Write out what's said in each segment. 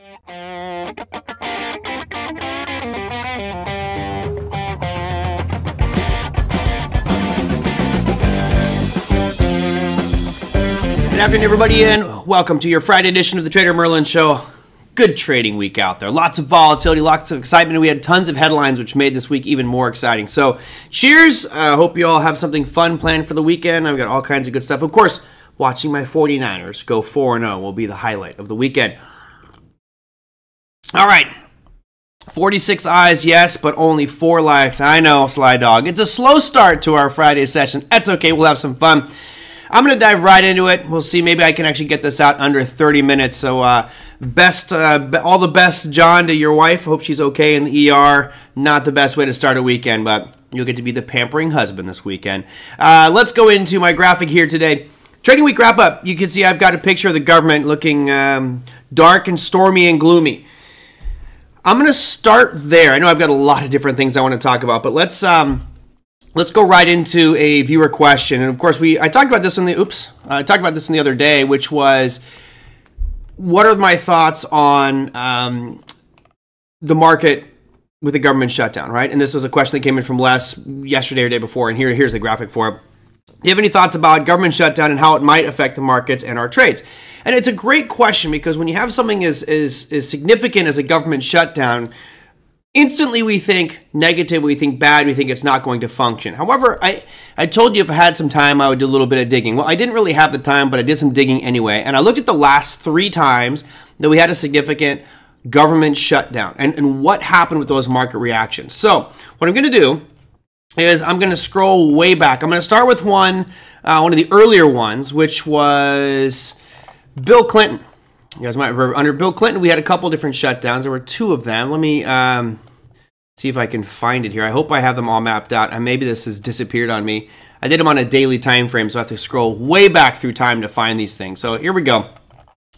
Good afternoon, everybody, and welcome to your Friday edition of the Trader Merlin Show. Good trading week out there. Lots of volatility, lots of excitement. We had tons of headlines, which made this week even more exciting. So, cheers. I uh, hope you all have something fun planned for the weekend. I've got all kinds of good stuff. Of course, watching my 49ers go 4 0 will be the highlight of the weekend. All right. 46 eyes, yes, but only four likes. I know, Sly Dog. It's a slow start to our Friday session. That's okay. We'll have some fun. I'm going to dive right into it. We'll see. Maybe I can actually get this out under 30 minutes. So, uh, best, uh, all the best, John, to your wife. Hope she's okay in the ER. Not the best way to start a weekend, but you'll get to be the pampering husband this weekend. Uh, let's go into my graphic here today. Trading week wrap up. You can see I've got a picture of the government looking um, dark and stormy and gloomy. I'm going to start there. I know I've got a lot of different things I want to talk about, but let's um, let's go right into a viewer question. And of course, we I talked about this in the oops, I talked about this in the other day, which was what are my thoughts on um, the market with the government shutdown, right? And this was a question that came in from Les yesterday or day before, and here here's the graphic for it. Do you have any thoughts about government shutdown and how it might affect the markets and our trades? And it's a great question because when you have something as, as, as significant as a government shutdown, instantly we think negative, we think bad, we think it's not going to function. However, I, I told you if I had some time, I would do a little bit of digging. Well, I didn't really have the time, but I did some digging anyway. And I looked at the last three times that we had a significant government shutdown and, and what happened with those market reactions. So, what I'm going to do is I'm going to scroll way back. I'm going to start with one, uh, one of the earlier ones, which was Bill Clinton. You guys might remember under Bill Clinton, we had a couple different shutdowns. There were two of them. Let me um, see if I can find it here. I hope I have them all mapped out. And maybe this has disappeared on me. I did them on a daily time frame, so I have to scroll way back through time to find these things. So here we go.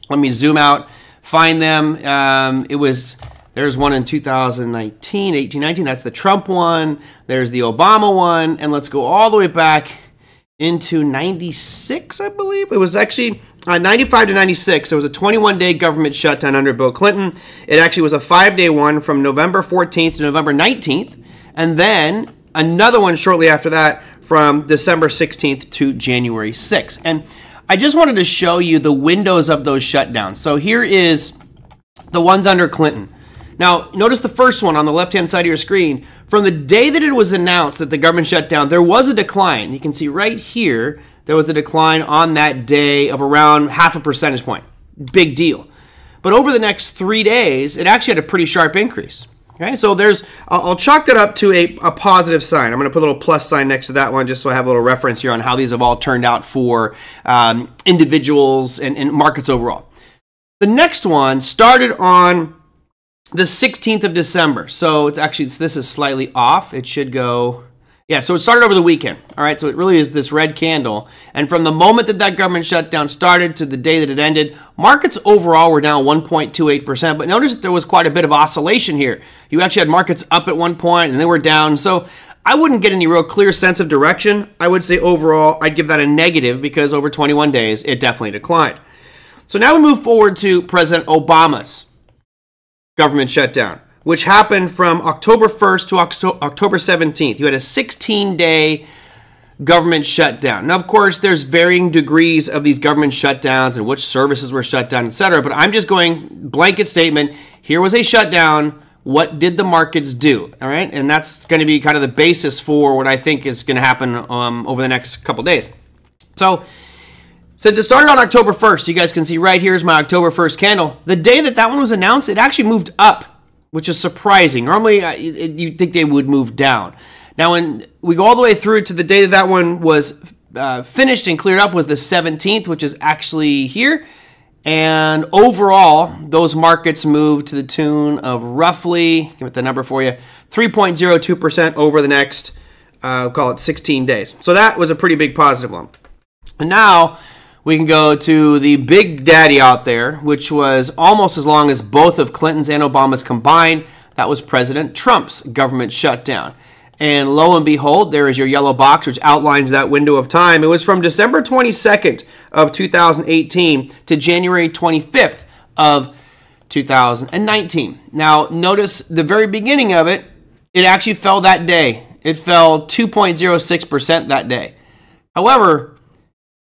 Let me zoom out, find them. Um, it was there's one in 2019, 18, 19. That's the Trump one. There's the Obama one. And let's go all the way back into 96, I believe. It was actually uh, 95 to 96. There was a 21 day government shutdown under Bill Clinton. It actually was a five day one from November 14th to November 19th. And then another one shortly after that from December 16th to January 6th. And I just wanted to show you the windows of those shutdowns. So here is the ones under Clinton. Now, notice the first one on the left hand side of your screen. From the day that it was announced that the government shut down, there was a decline. You can see right here, there was a decline on that day of around half a percentage point. Big deal. But over the next three days, it actually had a pretty sharp increase. Okay, so there's, I'll chalk that up to a, a positive sign. I'm going to put a little plus sign next to that one just so I have a little reference here on how these have all turned out for um, individuals and, and markets overall. The next one started on the 16th of December. So it's actually, it's, this is slightly off. It should go, yeah, so it started over the weekend. All right, so it really is this red candle. And from the moment that that government shutdown started to the day that it ended, markets overall were down 1.28%. But notice that there was quite a bit of oscillation here. You actually had markets up at one point and they were down. So I wouldn't get any real clear sense of direction. I would say overall, I'd give that a negative because over 21 days, it definitely declined. So now we move forward to President Obama's government shutdown, which happened from October 1st to October 17th. You had a 16 day government shutdown. Now, of course, there's varying degrees of these government shutdowns and which services were shut down, etc. But I'm just going blanket statement. Here was a shutdown. What did the markets do? All right, and that's going to be kind of the basis for what I think is going to happen um, over the next couple days. So since it started on October 1st, you guys can see right here is my October 1st candle. The day that that one was announced, it actually moved up, which is surprising. Normally, you'd think they would move down. Now, when we go all the way through to the day that that one was uh, finished and cleared up was the 17th, which is actually here. And overall, those markets moved to the tune of roughly, give it the number for you, 3.02% over the next, uh, call it 16 days. So that was a pretty big positive one. And now, we can go to the big daddy out there, which was almost as long as both of Clinton's and Obama's combined. That was President Trump's government shutdown. And lo and behold, there is your yellow box, which outlines that window of time. It was from December 22nd of 2018 to January 25th of 2019. Now, notice the very beginning of it, it actually fell that day. It fell 2.06% that day. However,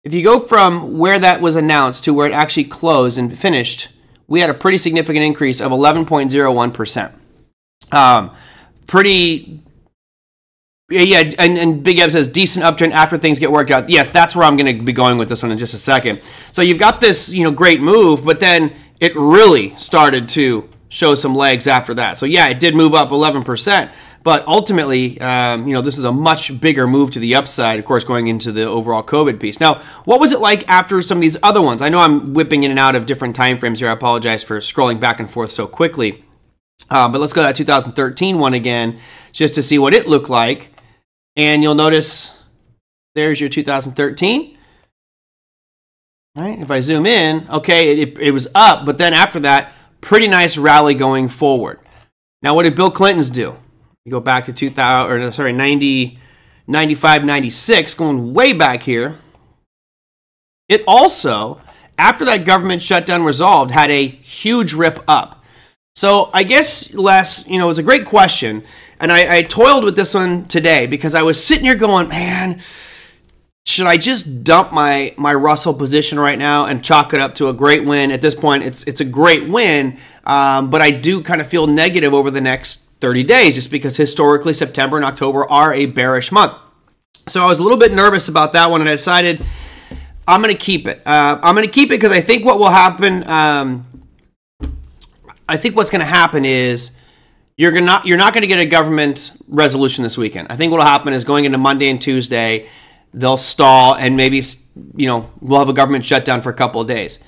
if you go from where that was announced to where it actually closed and finished, we had a pretty significant increase of 11.01%. Um, pretty yeah, and, and Big Eb says decent uptrend after things get worked out. Yes, that's where I'm going to be going with this one in just a second. So you've got this, you know, great move, but then it really started to show some legs after that. So yeah, it did move up 11%, but ultimately, um, you know, this is a much bigger move to the upside. Of course, going into the overall COVID piece. Now, what was it like after some of these other ones? I know I'm whipping in and out of different time frames here. I apologize for scrolling back and forth so quickly. Uh, but let's go to that 2013 one again, just to see what it looked like. And you'll notice there's your 2013. Right? If I zoom in, okay, it, it was up, but then after that, pretty nice rally going forward. Now, what did Bill Clinton's do? You go back to 2000, or sorry, 90, 95, 96, going way back here. It also, after that government shutdown resolved, had a huge rip up. So I guess, Les, you know, it's a great question. And I, I toiled with this one today because I was sitting here going, man, should I just dump my my Russell position right now and chalk it up to a great win? At this point, it's it's a great win, um, but I do kind of feel negative over the next 30 days just because historically September and October are a bearish month. So I was a little bit nervous about that one, and I decided I'm going to keep it. Uh, I'm going to keep it because I think what will happen. Um, I think what's going to happen is you're not you're not going to get a government resolution this weekend. I think what'll happen is going into Monday and Tuesday, they'll stall and maybe you know we'll have a government shutdown for a couple of days.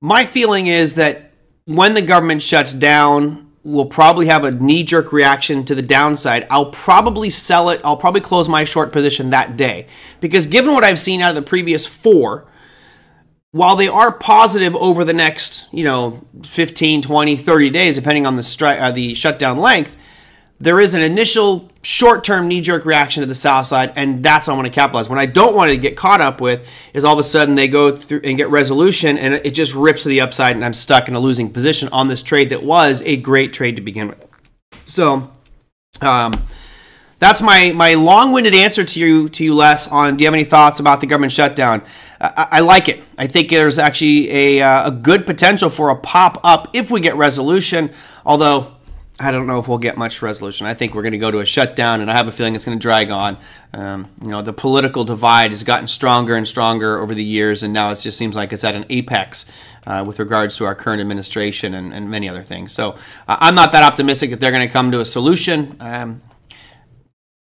My feeling is that when the government shuts down, we'll probably have a knee jerk reaction to the downside. I'll probably sell it. I'll probably close my short position that day because given what I've seen out of the previous four while they are positive over the next, you know, 15, 20, 30 days, depending on the stri- uh, the shutdown length, there is an initial short-term knee-jerk reaction to the south side, and that's what I want to capitalize. What I don't want to get caught up with is all of a sudden they go through and get resolution, and it just rips to the upside, and I'm stuck in a losing position on this trade that was a great trade to begin with. So, um, that's my my long-winded answer to you to you, Les. On do you have any thoughts about the government shutdown? I, I like it. I think there's actually a uh, a good potential for a pop up if we get resolution. Although I don't know if we'll get much resolution. I think we're going to go to a shutdown, and I have a feeling it's going to drag on. Um, you know, the political divide has gotten stronger and stronger over the years, and now it just seems like it's at an apex uh, with regards to our current administration and, and many other things. So uh, I'm not that optimistic that they're going to come to a solution. Um,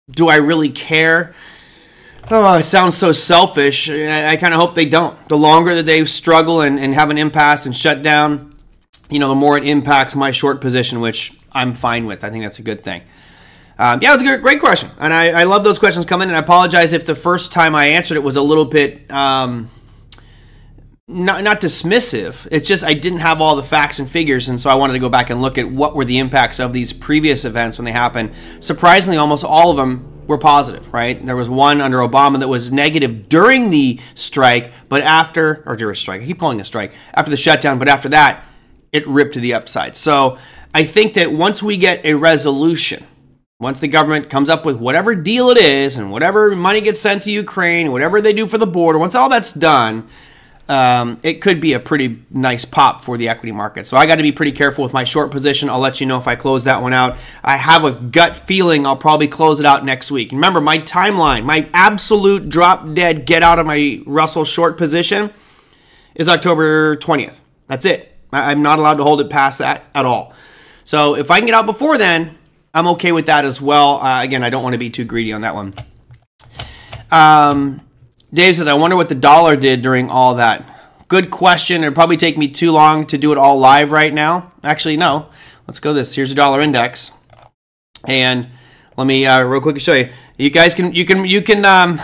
do I really care? Oh, it sounds so selfish. I, I kind of hope they don't. The longer that they struggle and, and have an impasse and shut down, you know, the more it impacts my short position, which I'm fine with. I think that's a good thing. Um, yeah, it was a great, great question, and I, I, love those questions coming. And I apologize if the first time I answered it was a little bit um, not not dismissive. It's just I didn't have all the facts and figures, and so I wanted to go back and look at what were the impacts of these previous events when they happened. Surprisingly, almost all of them were positive. Right? There was one under Obama that was negative during the strike, but after or during strike, I keep calling it a strike after the shutdown, but after that, it ripped to the upside. So I think that once we get a resolution. Once the government comes up with whatever deal it is and whatever money gets sent to Ukraine, whatever they do for the border, once all that's done, um, it could be a pretty nice pop for the equity market. So I got to be pretty careful with my short position. I'll let you know if I close that one out. I have a gut feeling I'll probably close it out next week. Remember, my timeline, my absolute drop dead get out of my Russell short position is October 20th. That's it. I'm not allowed to hold it past that at all. So if I can get out before then, I'm okay with that as well. Uh, again, I don't want to be too greedy on that one. Um, Dave says, I wonder what the dollar did during all that. Good question. It'd probably take me too long to do it all live right now. Actually, no. Let's go this. Here's your dollar index. And let me uh, real quick show you. You guys can you can you can um,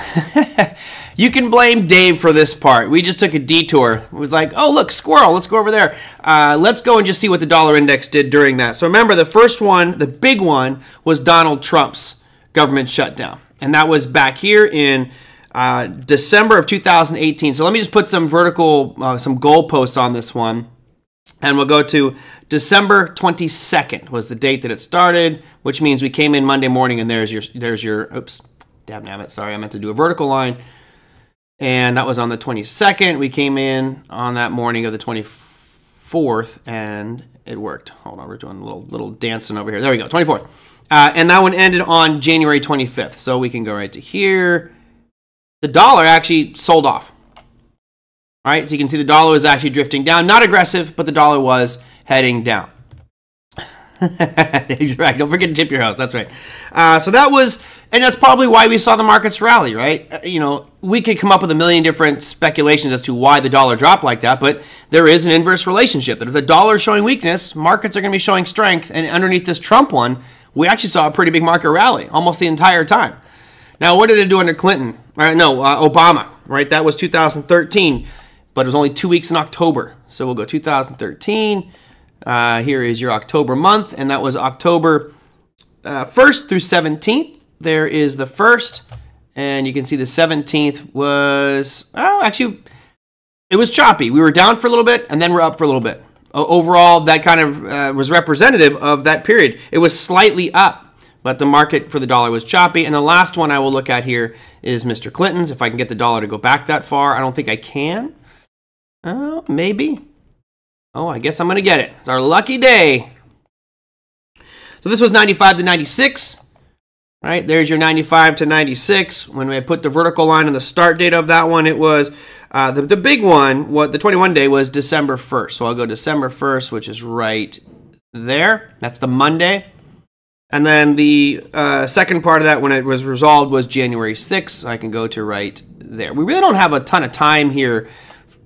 you can blame Dave for this part. We just took a detour. It was like, oh look, squirrel. Let's go over there. Uh, let's go and just see what the dollar index did during that. So remember, the first one, the big one, was Donald Trump's government shutdown, and that was back here in uh, December of 2018. So let me just put some vertical, uh, some goalposts on this one. And we'll go to December 22nd was the date that it started, which means we came in Monday morning and there's your there's your oops, nabbit, sorry, I meant to do a vertical line. And that was on the 22nd. We came in on that morning of the 24th and it worked. Hold on, we're doing a little little dancing over here. There we go, 24th. Uh, and that one ended on January 25th. So we can go right to here. The dollar actually sold off. All right, so you can see the dollar was actually drifting down. Not aggressive, but the dollar was heading down. He's right. Don't forget to tip your house. That's right. Uh, so that was, and that's probably why we saw the markets rally, right? Uh, you know, we could come up with a million different speculations as to why the dollar dropped like that, but there is an inverse relationship that if the dollar is showing weakness, markets are going to be showing strength. And underneath this Trump one, we actually saw a pretty big market rally almost the entire time. Now, what did it do under Clinton? Uh, no, uh, Obama, right? That was 2013 but it was only two weeks in October. So we'll go 2013. Uh, here is your October month, and that was October uh, 1st through 17th. There is the 1st, and you can see the 17th was, oh, actually, it was choppy. We were down for a little bit, and then we're up for a little bit. Overall, that kind of uh, was representative of that period. It was slightly up, but the market for the dollar was choppy. And the last one I will look at here is Mr. Clinton's. If I can get the dollar to go back that far, I don't think I can. Oh, maybe. Oh, I guess I'm going to get it. It's our lucky day. So this was 95 to 96. Right, there's your 95 to 96. When I put the vertical line on the start date of that one, it was uh, the, the big one, what the 21 day was December 1st. So I'll go December 1st, which is right there. That's the Monday. And then the uh, second part of that, when it was resolved, was January 6th. So I can go to right there. We really don't have a ton of time here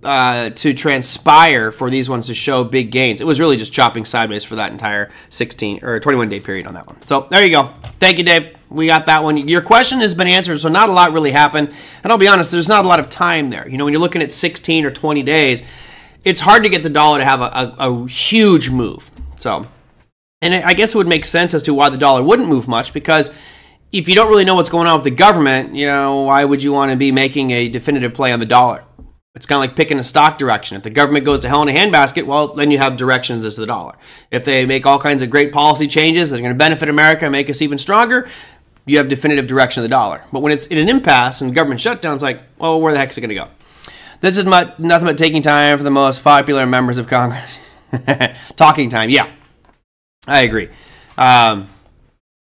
uh, to transpire for these ones to show big gains. It was really just chopping sideways for that entire 16 or 21 day period on that one. So there you go. Thank you, Dave. We got that one. Your question has been answered, so not a lot really happened. And I'll be honest, there's not a lot of time there. You know, when you're looking at 16 or 20 days, it's hard to get the dollar to have a, a, a huge move. So, and I guess it would make sense as to why the dollar wouldn't move much because if you don't really know what's going on with the government, you know, why would you want to be making a definitive play on the dollar? It's kind of like picking a stock direction. If the government goes to hell in a handbasket, well, then you have directions as the dollar. If they make all kinds of great policy changes that are going to benefit America and make us even stronger, you have definitive direction of the dollar. But when it's in an impasse and government shutdown, it's like, well, where the heck is it going to go? This is my, nothing but taking time for the most popular members of Congress. Talking time, yeah. I agree. Um,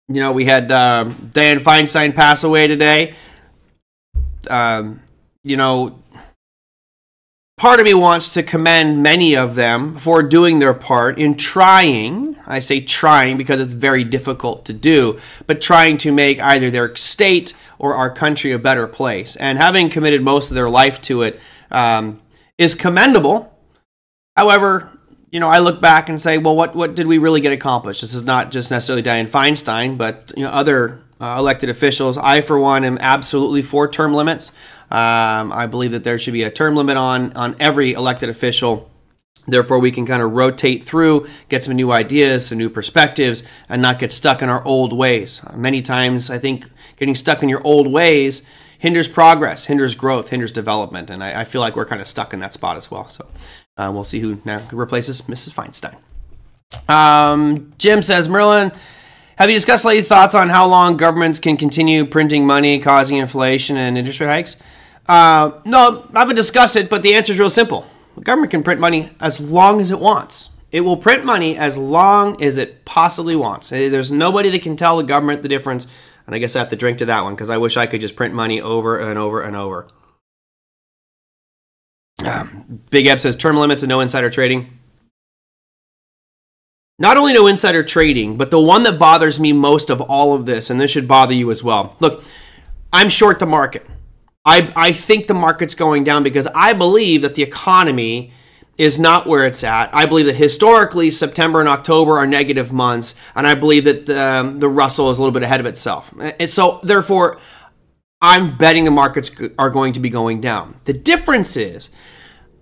you know, we had uh, Dianne Feinstein pass away today. Um, you know, part of me wants to commend many of them for doing their part in trying, I say trying because it's very difficult to do, but trying to make either their state or our country a better place. And having committed most of their life to it um, is commendable. However, you know, I look back and say, well, what, what did we really get accomplished? This is not just necessarily Dianne Feinstein, but you know, other uh, elected officials. I, for one, am absolutely for term limits. Um, I believe that there should be a term limit on on every elected official. Therefore, we can kind of rotate through, get some new ideas, some new perspectives, and not get stuck in our old ways. Many times, I think getting stuck in your old ways hinders progress, hinders growth, hinders development, and I, I feel like we're kind of stuck in that spot as well. So uh, we'll see who now replaces Mrs. Feinstein. Um, Jim says, Merlin, have you discussed lately thoughts on how long governments can continue printing money, causing inflation and interest rate hikes? Uh, no, I haven't discussed it, but the answer is real simple. The government can print money as long as it wants. It will print money as long as it possibly wants. Eh, there's nobody that can tell the government the difference. And I guess I have to drink to that one because I wish I could just print money over and over and over. Um, Big Eb says term limits and no insider trading. Not only no insider trading, but the one that bothers me most of all of this, and this should bother you as well. Look, I'm short the market. I, I think the market's going down because I believe that the economy is not where it's at. I believe that historically September and October are negative months, and I believe that um, the Russell is a little bit ahead of itself. And so, therefore, I'm betting the markets are going to be going down. The difference is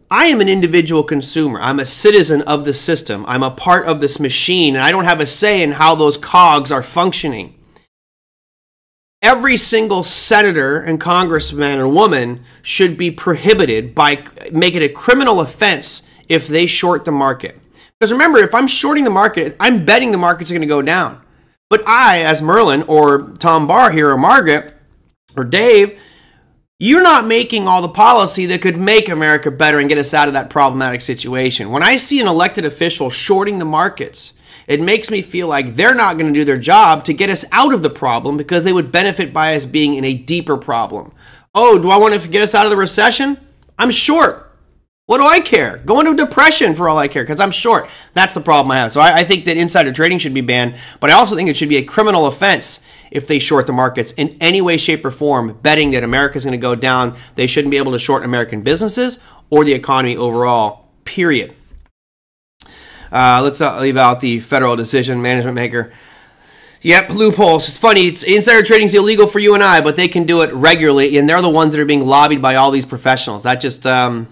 I am an individual consumer. I'm a citizen of the system. I'm a part of this machine, and I don't have a say in how those cogs are functioning. Every single senator and congressman and woman should be prohibited by making it a criminal offense if they short the market. Because remember, if I'm shorting the market, I'm betting the market's are going to go down. But I, as Merlin or Tom Barr here or Margaret or Dave, you're not making all the policy that could make America better and get us out of that problematic situation. When I see an elected official shorting the markets, it makes me feel like they're not going to do their job to get us out of the problem because they would benefit by us being in a deeper problem. Oh, do I want to get us out of the recession? I'm short. What do I care? Go into depression for all I care because I'm short. That's the problem I have. So I, I, think that insider trading should be banned, but I also think it should be a criminal offense if they short the markets in any way, shape, or form, betting that America is going to go down. They shouldn't be able to short American businesses or the economy overall, period. Uh, let's not leave out the federal decision management maker. Yep, loopholes. It's funny. It's insider trading is illegal for you and I, but they can do it regularly, and they're the ones that are being lobbied by all these professionals. That just um,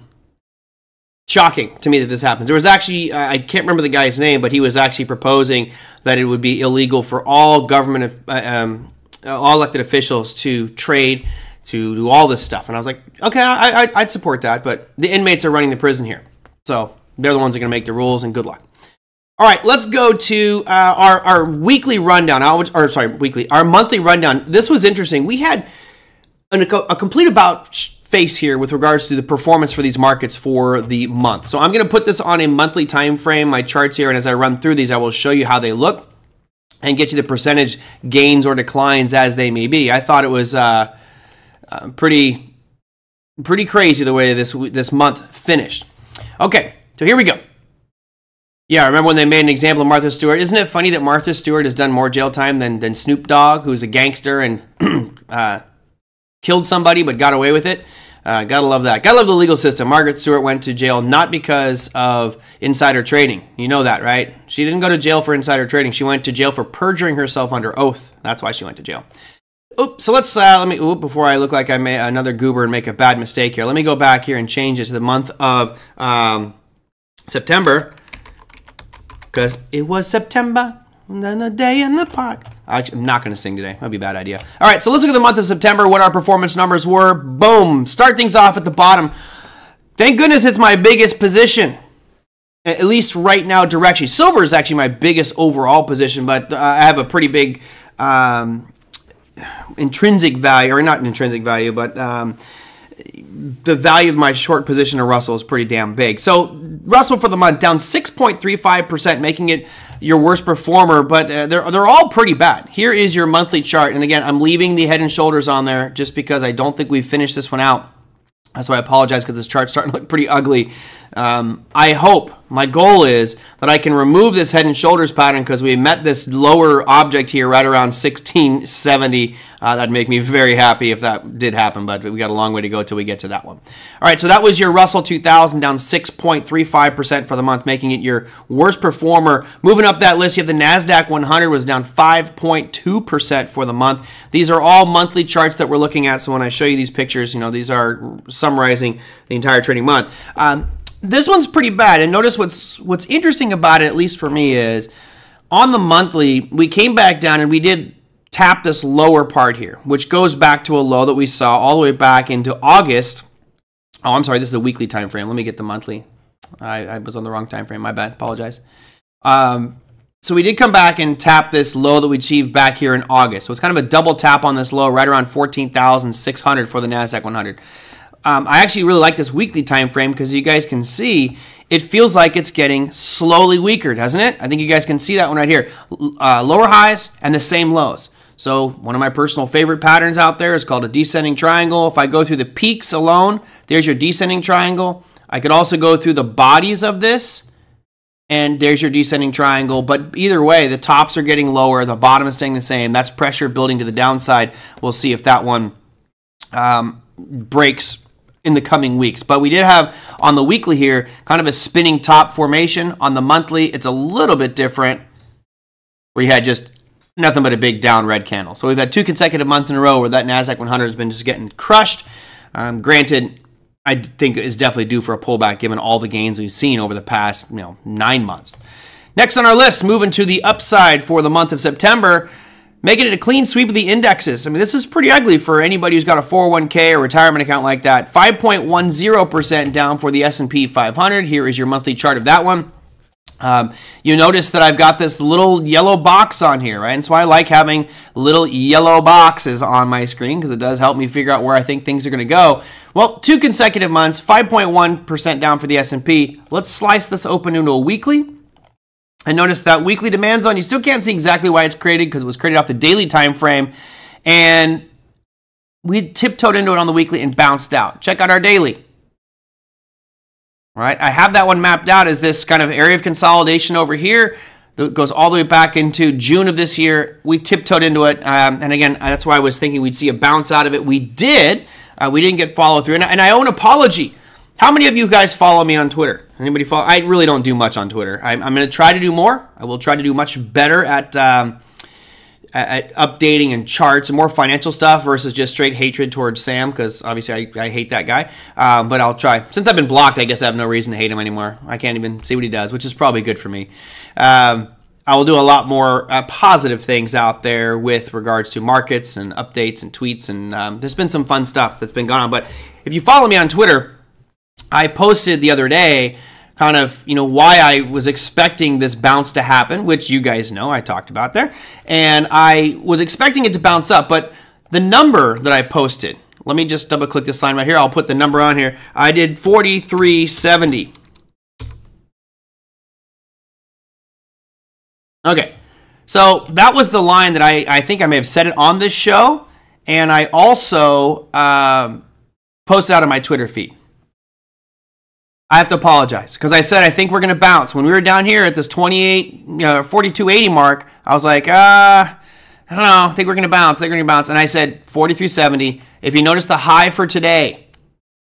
shocking to me that this happens. There was actually, I can't remember the guy's name, but he was actually proposing that it would be illegal for all government, uh, um, all elected officials to trade, to do all this stuff. And I was like, okay, I, would support that, but the inmates are running the prison here. So they're the ones that are going to make the rules, and good luck. All right, let's go to uh, our, our weekly rundown. Or sorry, weekly, our monthly rundown. This was interesting. We had an, a complete about face here with regards to the performance for these markets for the month. So I'm going to put this on a monthly time frame, my charts here, and as I run through these, I will show you how they look and get you the percentage gains or declines as they may be. I thought it was uh, uh, pretty pretty crazy the way this this month finished. Okay, so here we go. Yeah, I remember when they made an example of Martha Stewart? Isn't it funny that Martha Stewart has done more jail time than, than Snoop Dogg, who's a gangster and uh, killed somebody but got away with it? Uh, gotta love that. Gotta love the legal system. Margaret Stewart went to jail not because of insider trading. You know that, right? She didn't go to jail for insider trading. She went to jail for perjuring herself under oath. That's why she went to jail. Oops, so let's uh, let me oop, before I look like I made another goober and make a bad mistake here. Let me go back here and change it to the month of um, September because it was September and then a day in the park. I'm not going to sing today. That'd be a bad idea. All right, so let's look at the month of September, what our performance numbers were. Boom. Start things off at the bottom. Thank goodness it's my biggest position. At least right now, direction. Silver is actually my biggest overall position, but uh, I have a pretty big um, intrinsic value, or not an intrinsic value, but um, the value of my short position of Russell is pretty damn big. So Russell for the month down 6.35%, making it your worst performer, but uh, they're, they're all pretty bad. Here is your monthly chart. And again, I'm leaving the head and shoulders on there just because I don't think we've finished this one out. So I apologize because this chart's starting to look pretty ugly. Um, I hope, my goal is that I can remove this head and shoulders pattern because we met this lower object here right around 1670. Uh, that'd make me very happy if that did happen, but we got a long way to go till we get to that one. All right, so that was your Russell 2000 down 6.35% for the month, making it your worst performer. Moving up that list, you have the NASDAQ 100 was down 5.2% for the month. These are all monthly charts that we're looking at, so when I show you these pictures, you know, these are summarizing the entire trading month. Um, this one's pretty bad. And notice what's what's interesting about it, at least for me, is on the monthly, we came back down and we did tap this lower part here, which goes back to a low that we saw all the way back into August. Oh, I'm sorry, this is a weekly time frame. Let me get the monthly. I, I was on the wrong time frame. My bad. Apologize. Um, so we did come back and tap this low that we achieved back here in August. So it's kind of a double tap on this low, right around 14,600 for the Nasdaq 100. Um, I actually really like this weekly time frame because you guys can see it feels like it's getting slowly weaker, doesn't it? I think you guys can see that one right here. Uh, lower highs and the same lows. So one of my personal favorite patterns out there is called a descending triangle. If I go through the peaks alone, there's your descending triangle. I could also go through the bodies of this, and there's your descending triangle. But either way, the tops are getting lower, the bottom is staying the same. That's pressure building to the downside. We'll see if that one um, breaks in the coming weeks. But we did have on the weekly here kind of a spinning top formation. On the monthly, it's a little bit different you had just nothing but a big down red candle. So we've had two consecutive months in a row where that NASDAQ 100 has been just getting crushed. Um, granted, I think is definitely due for a pullback given all the gains we've seen over the past you know nine months. Next on our list, moving to the upside for the month of September. Making it a clean sweep of the indexes. I mean, this is pretty ugly for anybody who's got a 401k or retirement account like that. 5.10% down for the S&P 500. Here is your monthly chart of that one. Um, you notice that I've got this little yellow box on here, right? And so I like having little yellow boxes on my screen because it does help me figure out where I think things are going to go. Well, two consecutive months, 5.1% down for the S&P. Let's slice this open into a weekly. And notice that weekly demand zone, you still can't see exactly why it's created because it was created off the daily time frame. And we tiptoed into it on the weekly and bounced out. Check out our daily. All right, I have that one mapped out as this kind of area of consolidation over here that goes all the way back into June of this year. We tiptoed into it, um, and again, that's why I was thinking we'd see a bounce out of it. We did. Uh, we didn't get follow through, and, and I owe an apology. How many of you guys follow me on Twitter? Anybody follow? I really don't do much on Twitter. I'm, I'm going to try to do more. I will try to do much better at. Um, at updating and charts and more financial stuff versus just straight hatred towards Sam because obviously I, I, hate that guy. Uh, but I'll try. Since I've been blocked, I guess I have no reason to hate him anymore. I can't even see what he does, which is probably good for me. Um, I will do a lot more uh, positive things out there with regards to markets and updates and tweets. And um, there's been some fun stuff that's been going on. But if you follow me on Twitter, I posted the other day kind of you know why I was expecting this bounce to happen, which you guys know I talked about there, and I was expecting it to bounce up, but the number that I posted. Let me just double click this line right here. I'll put the number on here. I did 4370. Okay, so that was the line that I, I think I may have said it on this show, and I also um, posted out on my Twitter feed. I have to apologize because I said I think we're going to bounce. When we were down here at this 28, you know, 4280 mark, I was like, uh, I don't know. I think we're going to bounce. They're going to bounce. And I said 4370. If you notice the high for today,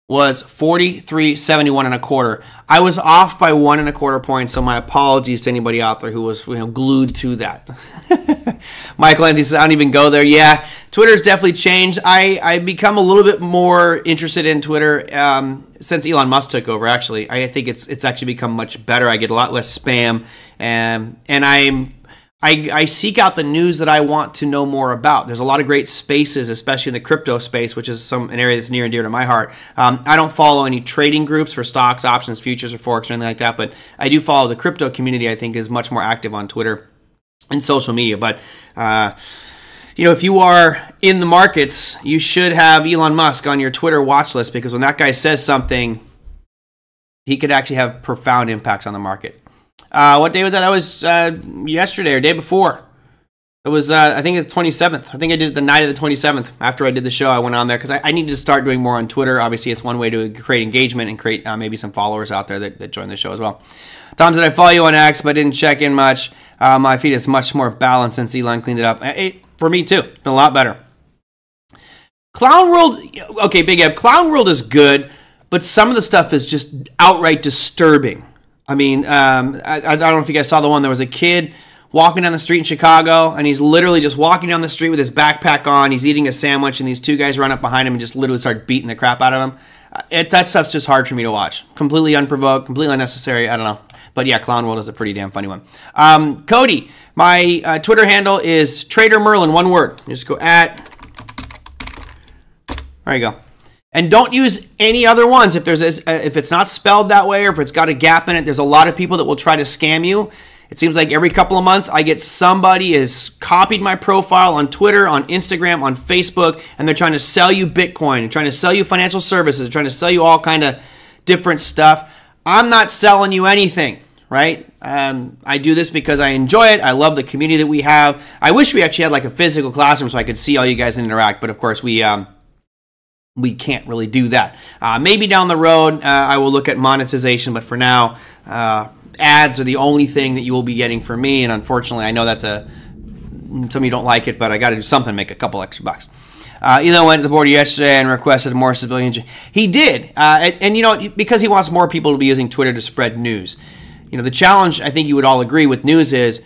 was 43.71 and a quarter. I was off by one and a quarter points, so my apologies to anybody out there who was you know, glued to that. Michael Anthony says, I don't even go there. Yeah, Twitter's definitely changed. I, I become a little bit more interested in Twitter um, since Elon Musk took over, actually. I think it's it's actually become much better. I get a lot less spam, and, and I'm I, I, seek out the news that I want to know more about. There's a lot of great spaces, especially in the crypto space, which is some an area that's near and dear to my heart. Um, I don't follow any trading groups for stocks, options, futures, or forex or anything like that, but I do follow the crypto community. I think is much more active on Twitter and social media. But uh, you know, if you are in the markets, you should have Elon Musk on your Twitter watch list because when that guy says something, he could actually have profound impacts on the market. Uh, what day was that? That was uh, yesterday or day before. It was, uh, I think, the 27th. I think I did it the night of the 27th. After I did the show, I went on there because I, I, needed to start doing more on Twitter. Obviously, it's one way to create engagement and create uh, maybe some followers out there that, that join the show as well. Tom said, I follow you on X, but didn't check in much. Uh, my feed is much more balanced since Elon cleaned it up. It, for me, too. It's been a lot better. Clown World, okay, Big Eb, Clown World is good, but some of the stuff is just outright disturbing. I mean, um, I, I, don't know if you guys saw the one. There was a kid walking down the street in Chicago, and he's literally just walking down the street with his backpack on. He's eating a sandwich, and these two guys run up behind him and just literally start beating the crap out of him. Uh, it, that stuff's just hard for me to watch. Completely unprovoked, completely unnecessary. I don't know. But yeah, Clown World is a pretty damn funny one. Um, Cody, my uh, Twitter handle is Trader Merlin, one word. You just go at. There you go. And don't use any other ones if there's if it's not spelled that way or if it's got a gap in it. There's a lot of people that will try to scam you. It seems like every couple of months I get somebody has copied my profile on Twitter, on Instagram, on Facebook, and they're trying to sell you Bitcoin, they're trying to sell you financial services, they're trying to sell you all kind of different stuff. I'm not selling you anything, right? Um, I do this because I enjoy it. I love the community that we have. I wish we actually had like a physical classroom so I could see all you guys interact, but of course we um, we can't really do that. Uh, maybe down the road, uh, I will look at monetization, but for now, uh, ads are the only thing that you will be getting from me. And unfortunately, I know that's a some of you don't like it, but I got to do something make a couple extra bucks. Uh, Elon went to the board yesterday and requested more civilian. He did, uh, and, and, you know because he wants more people to be using Twitter to spread news. You know the challenge I think you would all agree with news is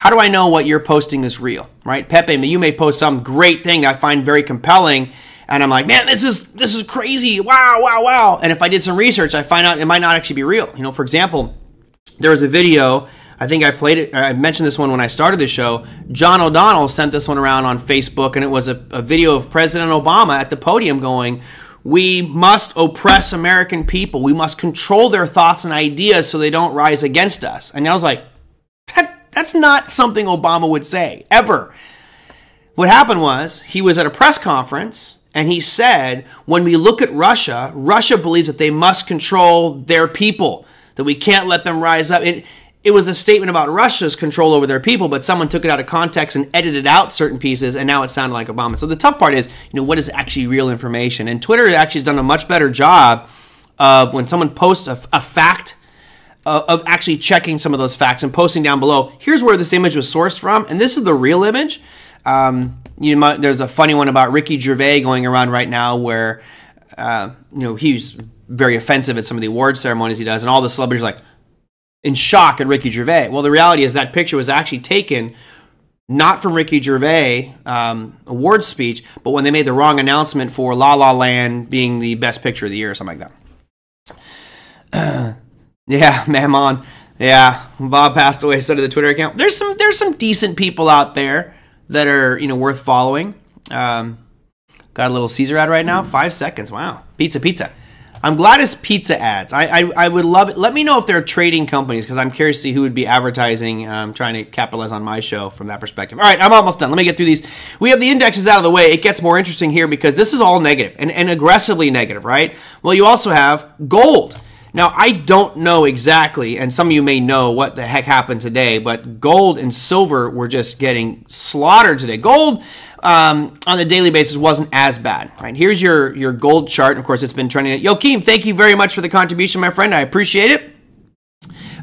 how do I know what you're posting is real, right? Pepe, you may post some great thing I find very compelling and I'm like, man, this is this is crazy. Wow, wow, wow. And if I did some research, I find out it might not actually be real. You know, for example, there was a video I think I played it. I mentioned this one when I started the show. John O'Donnell sent this one around on Facebook, and it was a, a video of President Obama at the podium going, "We must oppress American people. We must control their thoughts and ideas so they don't rise against us." And I was like, "That that's not something Obama would say ever." What happened was he was at a press conference and he said, when we look at Russia, Russia believes that they must control their people, that we can't let them rise up. It, it was a statement about Russia's control over their people, but someone took it out of context and edited out certain pieces, and now it sounded like Obama. So the tough part is, you know, what is actually real information? And Twitter actually has done a much better job of when someone posts a, a fact uh, of actually checking some of those facts and posting down below. Here's where this image was sourced from, and this is the real image. Um, you might, there's a funny one about Ricky Gervais going around right now where uh, you know he's very offensive at some of the award ceremonies he does, and all the celebrities are like in shock at Ricky Gervais. Well, the reality is that picture was actually taken not from Ricky Gervais um, award speech, but when they made the wrong announcement for La La Land being the best picture of the year or something like that. yeah, Mammon. Yeah, Bob passed away. So did the Twitter account. There's some there's some decent people out there that are you know worth following. Um, got a little Caesar ad right now. Five seconds. Wow. Pizza, pizza. I'm glad it's pizza ads. I, I, I would love it. Let me know if they're trading companies because I'm curious to see who would be advertising, um, trying to capitalize on my show from that perspective. All right, I'm almost done. Let me get through these. We have the indexes out of the way. It gets more interesting here because this is all negative and, and aggressively negative, right? Well, you also have gold. Now, I don't know exactly, and some of you may know what the heck happened today, but gold and silver were just getting slaughtered today. Gold um, on the daily basis wasn't as bad, right? Here's your, your gold chart. Of course, it's been trending. Joachim, thank you very much for the contribution, my friend. I appreciate it.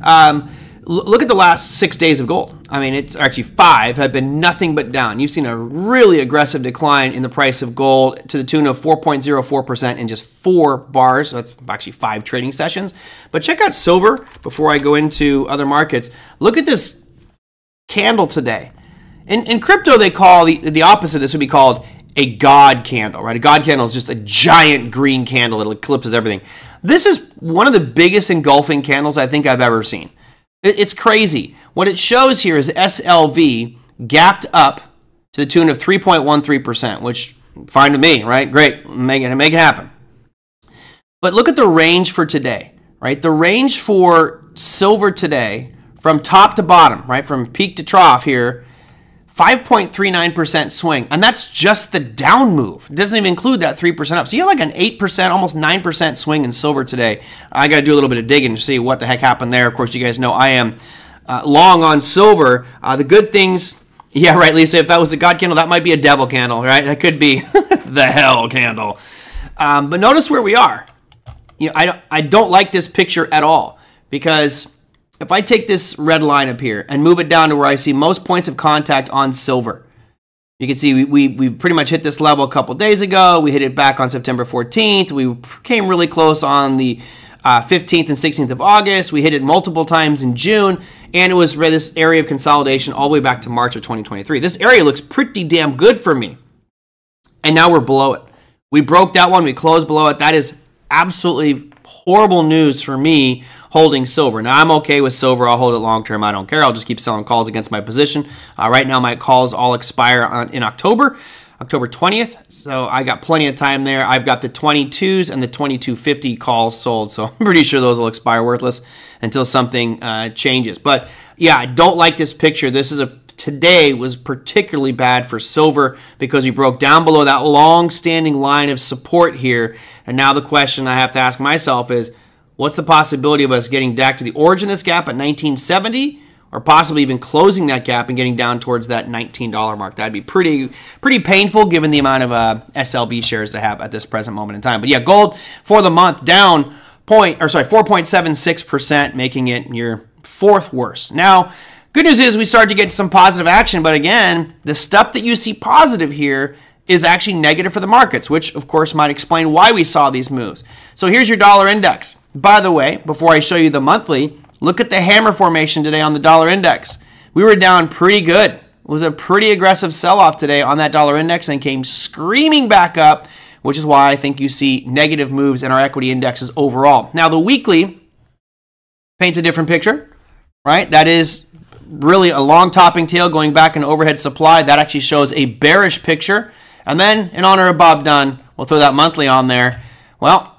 Um, look at the last six days of gold. I mean, it's actually five have been nothing but down. You've seen a really aggressive decline in the price of gold to the tune of 4.04% in just four bars. So that's actually five trading sessions. But check out silver before I go into other markets. Look at this candle today. In, in crypto, they call the, the opposite. This would be called a God candle, right? A God candle is just a giant green candle that eclipses everything. This is one of the biggest engulfing candles I think I've ever seen. It's crazy. What it shows here is SLV gapped up to the tune of 3.13%, which fine to me, right? Great, make it make it happen. But look at the range for today, right? The range for silver today from top to bottom, right? From peak to trough here, 5.39% swing. And that's just the down move. It doesn't even include that 3% up. So you have like an 8%, almost 9% swing in silver today. I got to do a little bit of digging to see what the heck happened there. Of course, you guys know I am uh, long on silver. Uh, the good things, yeah, right, Lisa, if that was a God candle, that might be a devil candle, right? That could be the hell candle. Um, but notice where we are. You know, I I don't like this picture at all because if I take this red line up here and move it down to where I see most points of contact on silver, you can see we, we, pretty much hit this level a couple days ago. We hit it back on September 14th. We came really close on the uh, 15th and 16th of August. We hit it multiple times in June, and it was this area of consolidation all the way back to March of 2023. This area looks pretty damn good for me. And now we're below it. We broke that one. We closed below it. That is absolutely horrible news for me holding silver. Now, I'm okay with silver. I'll hold it long term. I don't care. I'll just keep selling calls against my position. Uh, right now, my calls all expire on, in October. October 20th. So I got plenty of time there. I've got the 22s and the 2250 calls sold. So I'm pretty sure those will expire worthless until something uh, changes. But yeah, I don't like this picture. This is a today was particularly bad for silver because we broke down below that long standing line of support here. And now the question I have to ask myself is what's the possibility of us getting back to the origin of this gap at 1970 or possibly even closing that gap and getting down towards that $19 mark? That'd be pretty pretty painful given the amount of uh, SLV shares I have at this present moment in time. But yeah, gold for the month down point or sorry 4.76%, making it your fourth worst. Now, Good news is we start to get some positive action, but again, the stuff that you see positive here is actually negative for the markets, which of course might explain why we saw these moves. So here's your dollar index. By the way, before I show you the monthly, look at the hammer formation today on the dollar index. We were down pretty good. It was a pretty aggressive sell off today on that dollar index and came screaming back up, which is why I think you see negative moves in our equity indexes overall. Now, the weekly paints a different picture right? That is really a long topping tail going back in overhead supply. That actually shows a bearish picture. And then, in honor of Bob Dunn, we'll throw that monthly on there. Well,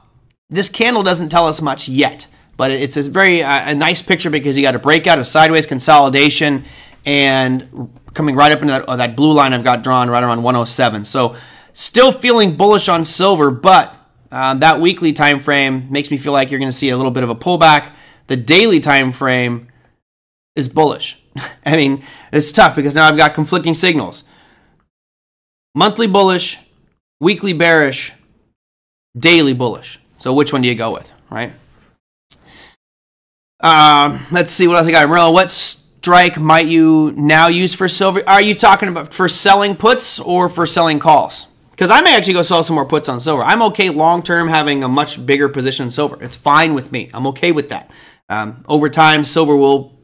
this candle doesn't tell us much yet, but it's a very uh, a nice picture because you got a breakout, a sideways consolidation, and coming right up into that, uh, that blue line I've got drawn right around 107. So still feeling bullish on silver, but uh, that weekly time frame makes me feel like you're going to see a little bit of a pullback. The daily time frame is bullish. I mean, it's tough because now I've got conflicting signals. Monthly bullish, weekly bearish, daily bullish. So which one do you go with, right? Um, let's see what else I got. Real, what strike might you now use for silver? Are you talking about for selling puts or for selling calls? Because I may actually go sell some more puts on silver. I'm okay long term having a much bigger position in silver. It's fine with me. I'm okay with that. Um, over time, silver will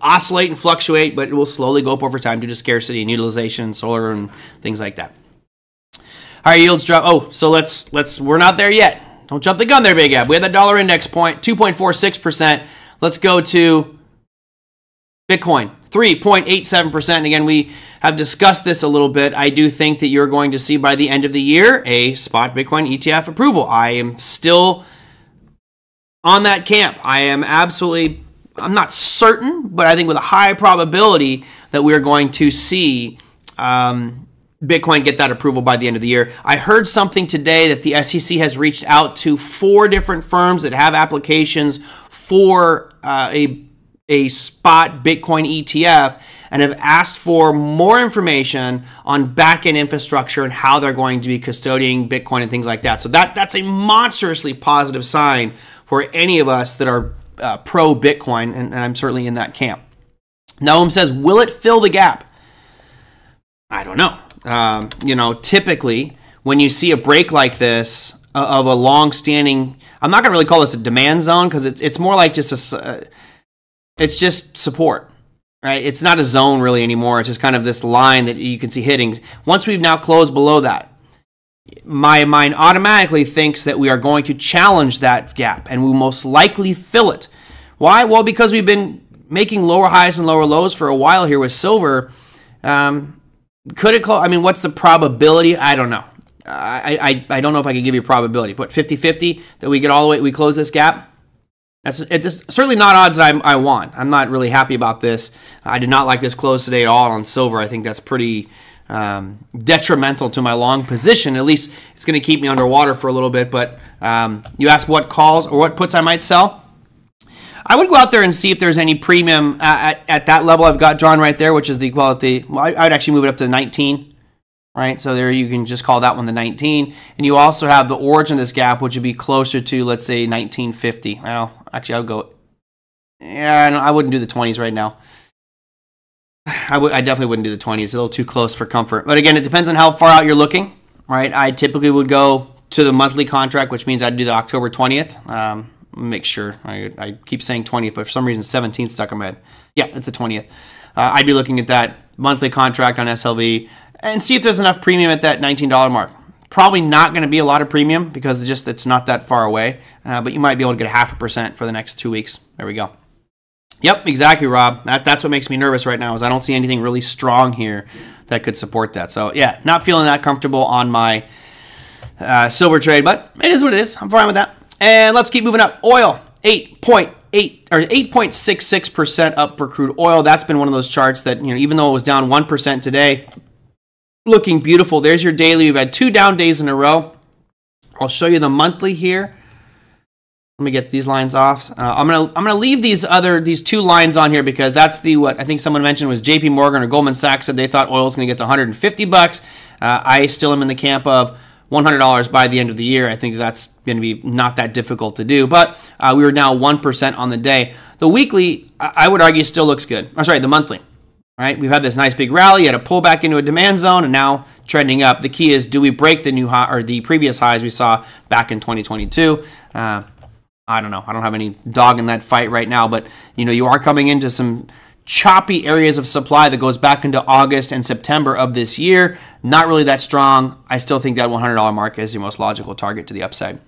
oscillate and fluctuate, but it will slowly go up over time due to scarcity and utilization, solar and things like that. Higher yields drop. Oh, so let's let's we're not there yet. Don't jump the gun there, Big Ab. We had that dollar index point, 2.46%. Let's go to Bitcoin, 3.87%. And Again, we have discussed this a little bit. I do think that you're going to see by the end of the year a spot Bitcoin ETF approval. I am still on that camp. I am absolutely, I'm not certain, but I think with a high probability that we're going to see um, Bitcoin get that approval by the end of the year. I heard something today that the SEC has reached out to four different firms that have applications for uh, a a spot Bitcoin ETF and have asked for more information on backend infrastructure and how they're going to be custodying Bitcoin and things like that. So that that's a monstrously positive sign for any of us that are uh, pro Bitcoin, and, and I'm certainly in that camp. Noam says, "Will it fill the gap?" I don't know. Um, you know, typically when you see a break like this uh, of a long-standing, I'm not going to really call this a demand zone because it's it's more like just a uh, it's just support, right? It's not a zone really anymore. It's just kind of this line that you can see hitting. Once we've now closed below that, my mind automatically thinks that we are going to challenge that gap and we most likely fill it. Why? Well, because we've been making lower highs and lower lows for a while here with silver. Um, could it close? I mean, what's the probability? I don't know. I, I, I don't know if I can give you a probability, but 50 50 that we get all the way, we close this gap. That's it's certainly not odds that I, I want. I'm not really happy about this. I did not like this close today at all on silver. I think that's pretty um, detrimental to my long position. At least it's going to keep me underwater for a little bit. But um, you asked what calls or what puts I might sell. I would go out there and see if there's any premium at, at, that level I've got drawn right there, which is the equality. I, I would actually move it up to 19 right? So there you can just call that one the 19. And you also have the origin of this gap, which would be closer to, let's say, 1950. Well, actually, I would go, yeah, I wouldn't do the 20s right now. I, would, I definitely wouldn't do the 20s. It's a little too close for comfort. But again, it depends on how far out you're looking, right? I typically would go to the monthly contract, which means I'd do the October 20th. Um, make sure. I, I, keep saying 20th, but for some reason 17th stuck in my head. Yeah, it's the 20th. Uh, I'd be looking at that monthly contract on SLV and see if there's enough premium at that $19 mark. Probably not going to be a lot of premium because it's just it's not that far away, uh, but you might be able to get a half a percent for the next two weeks. There we go. Yep, exactly, Rob. That, that's what makes me nervous right now is I don't see anything really strong here that could support that. So yeah, not feeling that comfortable on my uh, silver trade, but it is what it is. I'm fine with that. And let's keep moving up. Oil, 8.8 or 8.66% up for crude oil. That's been one of those charts that, you know, even though it was down 1% today, looking beautiful. There's your daily. We've had two down days in a row. I'll show you the monthly here. Let me get these lines off. Uh, I'm gonna I'm gonna leave these other these two lines on here because that's the what I think someone mentioned was J.P. Morgan or Goldman Sachs said they thought oil was gonna get to 150 bucks. Uh, I still am in the camp of $100 by the end of the year. I think that's going to be not that difficult to do, but uh, we were now 1% on the day. The weekly, I would argue, still looks good. I'm sorry, the monthly right? We've had this nice big rally, had a pullback into a demand zone, and now trending up. The key is, do we break the new high or the previous highs we saw back in 2022? Uh, I don't know. I don't have any dog in that fight right now, but you know, you are coming into some choppy areas of supply that goes back into August and September of this year. Not really that strong. I still think that $100 mark is the most logical target to the upside.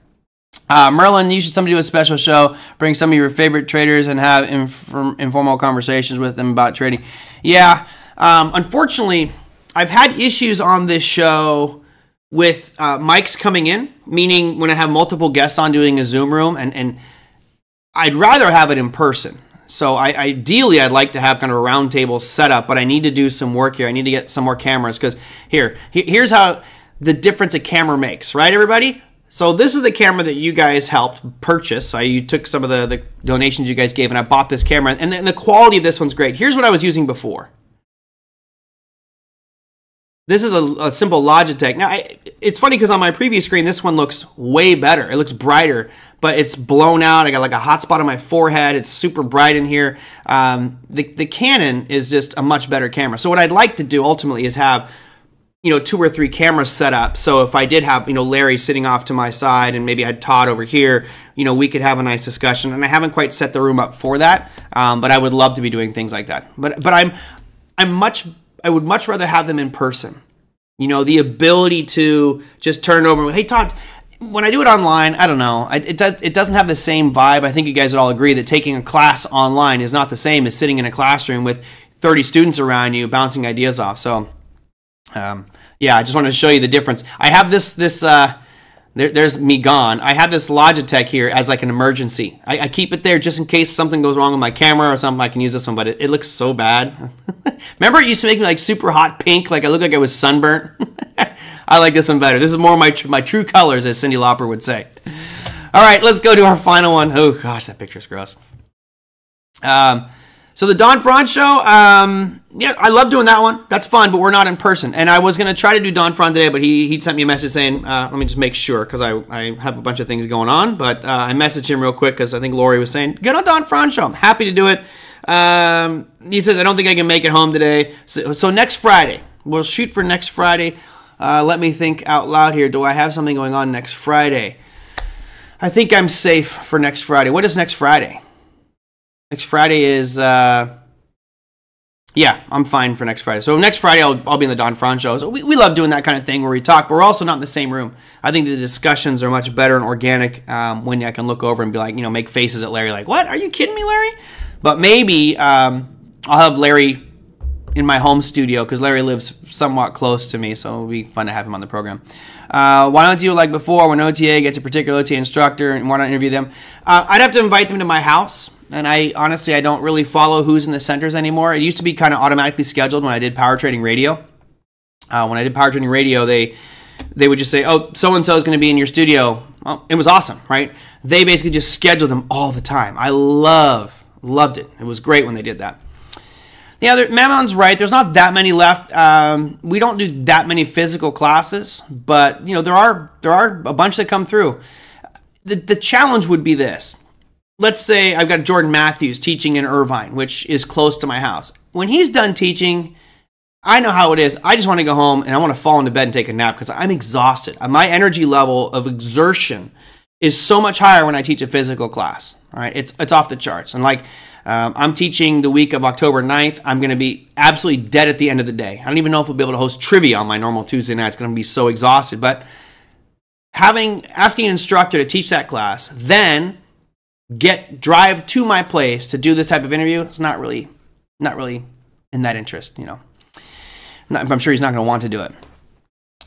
Uh, Merlin, you should somebody do a special show. Bring some of your favorite traders and have inf- informal conversations with them about trading. Yeah, um, unfortunately, I've had issues on this show with uh, mics coming in, meaning when I have multiple guests on doing a Zoom room, and, and I'd rather have it in person. So I, ideally, I'd like to have kind of a roundtable setup, but I need to do some work here. I need to get some more cameras because here, here's how the difference a camera makes, right, everybody? So this is the camera that you guys helped purchase. I you took some of the, the donations you guys gave, and I bought this camera, and the, and the quality of this one's great. Here's what I was using before. This is a, a simple Logitech. Now, I, it's funny because on my previous screen, this one looks way better. It looks brighter, but it's blown out. I got like a hot spot on my forehead. It's super bright in here. Um, the, the Canon is just a much better camera. So what I'd like to do ultimately is have you know two or three cameras set up so if i did have you know larry sitting off to my side and maybe i had todd over here you know we could have a nice discussion and i haven't quite set the room up for that um, but i would love to be doing things like that but but i'm i'm much i would much rather have them in person you know the ability to just turn over hey todd when I do it online, I don't know. it does. It doesn't have the same vibe. I think you guys would all agree that taking a class online is not the same as sitting in a classroom with 30 students around you bouncing ideas off. So um, yeah, I just wanted to show you the difference. I have this this uh, there, there's me gone. I have this Logitech here as like an emergency. I, I, keep it there just in case something goes wrong with my camera or something. I can use this one, but it, it looks so bad. Remember, it used to make me like super hot pink, like I look like I was sunburnt. I like this one better. This is more my my true colors, as Cyndi Lauper would say. All right, let's go to our final one. Oh gosh, that picture's gross. Um, so the Don Franz show, um, yeah, I love doing that one. That's fun, but we're not in person. And I was gonna try to do Don Franz today, but he he sent me a message saying, uh, "Let me just make sure," because I, I have a bunch of things going on. But uh, I messaged him real quick because I think Lori was saying, "Get on Don Franz show." I'm happy to do it. Um, he says, "I don't think I can make it home today." So, so next Friday, we'll shoot for next Friday. Uh, let me think out loud here. Do I have something going on next Friday? I think I'm safe for next Friday. What is next Friday? Next Friday is, uh, yeah, I'm fine for next Friday. So next Friday, I'll, I'll be in the Don Franz show. So we, we love doing that kind of thing where we talk, but we're also not in the same room. I think the discussions are much better and organic um, when I can look over and be like, you know, make faces at Larry like, what? Are you kidding me, Larry? But maybe um, I'll have Larry in my home studio because Larry lives somewhat close to me, so it'll be fun to have him on the program. Uh, why don't you, like before, when OTA gets a particular OTA instructor and want to interview them, uh, I'd have to invite them to my house and I honestly I don't really follow who's in the centers anymore. It used to be kind of automatically scheduled when I did power trading radio. Uh, when I did power trading radio, they they would just say, "Oh, so and so is going to be in your studio." Well, it was awesome, right? They basically just scheduled them all the time. I love loved it. It was great when they did that. The other Mammon's right. There's not that many left. Um, we don't do that many physical classes, but you know there are there are a bunch that come through. The the challenge would be this let's say I've got Jordan Matthews teaching in Irvine, which is close to my house. When he's done teaching, I know how it is. I just want to go home and I want to fall into bed and take a nap because I'm exhausted. My energy level of exertion is so much higher when I teach a physical class. All right, it's it's off the charts. And like um, I'm teaching the week of October 9th. I'm going to be absolutely dead at the end of the day. I don't even know if we'll be able to host trivia on my normal Tuesday night. It's going to be so exhausted. But having asking an instructor to teach that class, then get drive to my place to do this type of interview it's not really not really in that interest you know. Not, i'm sure he's not going to want to do it.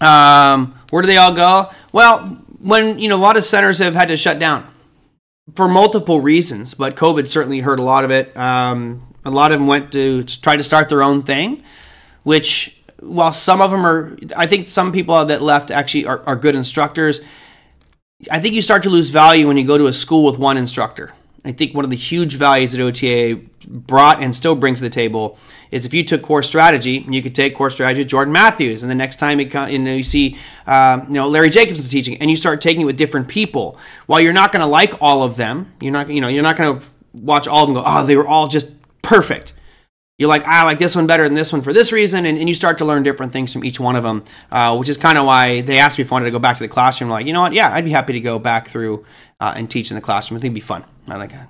Um, where do they all go? Well when you know a lot of centers have had to shut down for multiple reasons but covid certainly hurt a lot of it. Um, a lot of them went to try to start their own thing which while some of them are i think some people that left actually are, are good instructors I think you start to lose value when you go to a school with one instructor. I think one of the huge values that OTA brought and still brings to the table is if you took core strategy, you could take core strategy with Jordan Matthews, and the next time you, come, you, know, you see, uh, you know, Larry Jacobs is teaching, and you start taking it with different people. While you're not going to like all of them, you're not, you know, you're not going to watch all of them go, oh, they were all just perfect you're like, I like this one better than this one for this reason, and, and you start to learn different things from each one of them, uh, which is kind of why they asked me if I wanted to go back to the classroom. Like, you know what? Yeah, I'd be happy to go back through uh, and teach in the classroom. I think it'd be fun. I like that.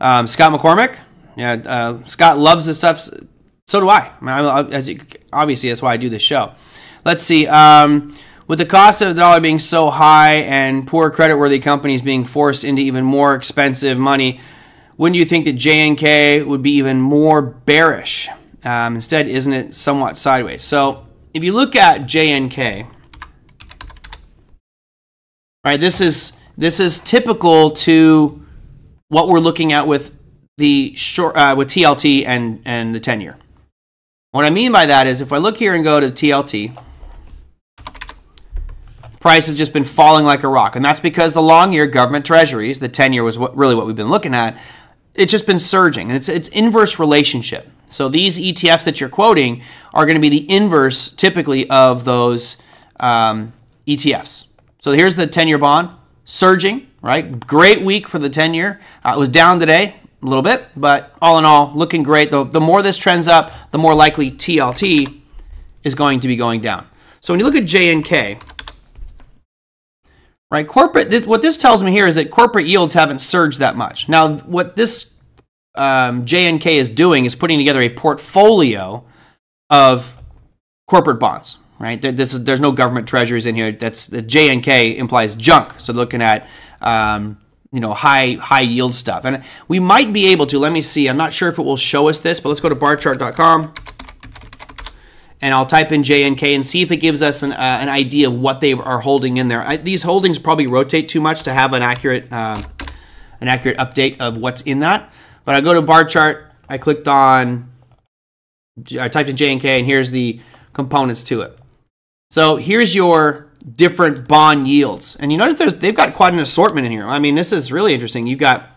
Um, Scott McCormick, yeah, uh, Scott loves this stuff. So do I. I, mean, I as you, obviously, that's why I do this show. Let's see. Um, with the cost of the dollar being so high and poor creditworthy companies being forced into even more expensive money, wouldn't you think that JNK would be even more bearish? Um, instead, isn't it somewhat sideways? So if you look at JNK, right, this is this is typical to what we're looking at with the short uh, with TLT and and the 10 year. What I mean by that is if I look here and go to TLT, price has just been falling like a rock. And that's because the long year government treasuries, the 10 year was what, really what we've been looking at, it's just been surging. It's, it's inverse relationship. So these ETFs that you're quoting are going to be the inverse typically of those um, ETFs. So here's the 10 year bond surging, right? Great week for the 10 year. Uh, it was down today a little bit, but all in all, looking great. The, the more this trends up, the more likely TLT is going to be going down. So when you look at JNK, right, corporate, this, what this tells me here is that corporate yields haven't surged that much. Now, what this um, JNK is doing is putting together a portfolio of corporate bonds, right? This is, there's no government treasuries in here. That's the JNK implies junk. So looking at um, you know high high yield stuff, and we might be able to. Let me see. I'm not sure if it will show us this, but let's go to barchart.com and I'll type in JNK and see if it gives us an, uh, an idea of what they are holding in there. I, these holdings probably rotate too much to have an accurate uh, an accurate update of what's in that. But I go to Barchart. I clicked on. I typed in JNK, and here's the components to it. So here's your different bond yields. And you notice there's they've got quite an assortment in here. I mean, this is really interesting. You've got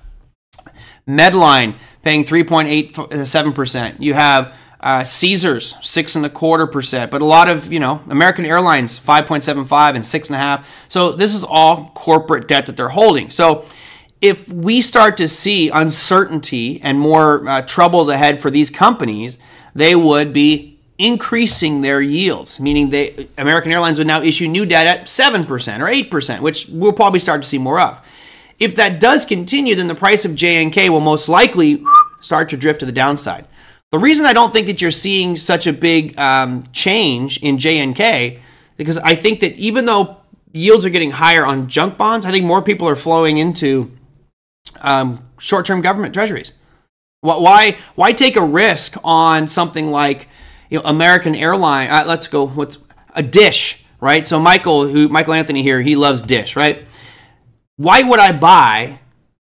Medline paying 3.87%. You have uh, Caesars six and a quarter percent, but a lot of you know American Airlines 5.75 and six and a half. So this is all corporate debt that they're holding. So if we start to see uncertainty and more uh, troubles ahead for these companies, they would be increasing their yields, meaning they American Airlines would now issue new debt at 7% or 8%, which we'll probably start to see more of. If that does continue, then the price of JNK will most likely start to drift to the downside. The reason I don't think that you're seeing such a big um, change in JNK, because I think that even though yields are getting higher on junk bonds, I think more people are flowing into um, short-term government treasuries. Why, why take a risk on something like you know, American Airline. Uh, let's go. What's a dish, right? So Michael, who Michael Anthony here, he loves dish, right? Why would I buy